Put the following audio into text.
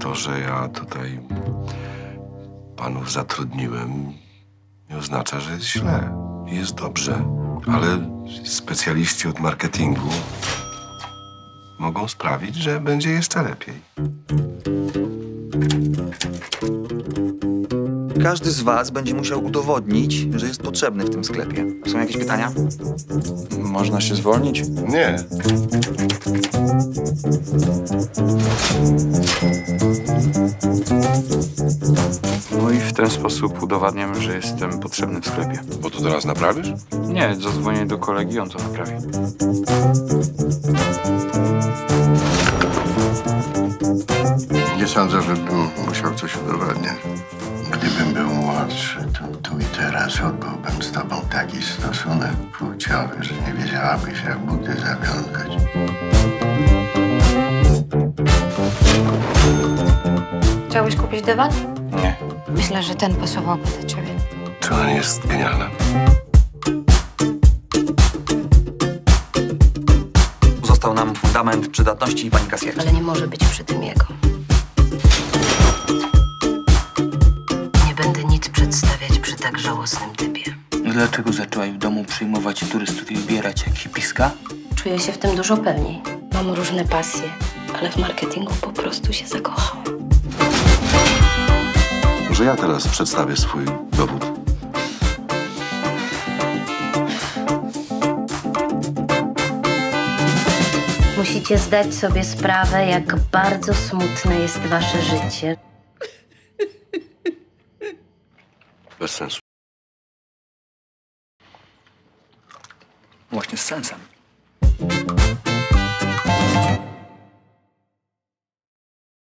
To, że ja tutaj panów zatrudniłem, nie oznacza, że jest źle. Jest dobrze. Ale specjaliści od marketingu mogą sprawić, że będzie jeszcze lepiej. Każdy z was będzie musiał udowodnić, że jest potrzebny w tym sklepie. Są jakieś pytania? Można się zwolnić? Nie. No i w ten sposób udowadniam, że jestem potrzebny w sklepie. Bo to teraz naprawisz? Nie, zadzwonię do kolegi, on to naprawi. Nie sądzę, żebym musiał coś udowadniać. Gdybym był młodszy, to tu i teraz odbyłbym z tobą taki stosunek płciowy, że nie wiedziałabyś, jak buty zawiązać. Chciałbyś kupić dywan? Nie. Myślę, że ten pasowałby do ciebie. Nie jest genialna? Został nam fundament przydatności i pani kasjerki. Ale nie może być przy tym jego. Nie będę nic przedstawiać przy tak żałosnym typie. Dlaczego zaczęłaś w domu przyjmować turystów i wybierać jak hipiska? Czuję się w tym dużo pewniej. Mam różne pasje, ale w marketingu po prostu się zakochałam. Może ja teraz przedstawię swój dowód. Musicie zdać sobie sprawę, jak bardzo smutne jest wasze życie. Bez sensu. Właśnie z sensem.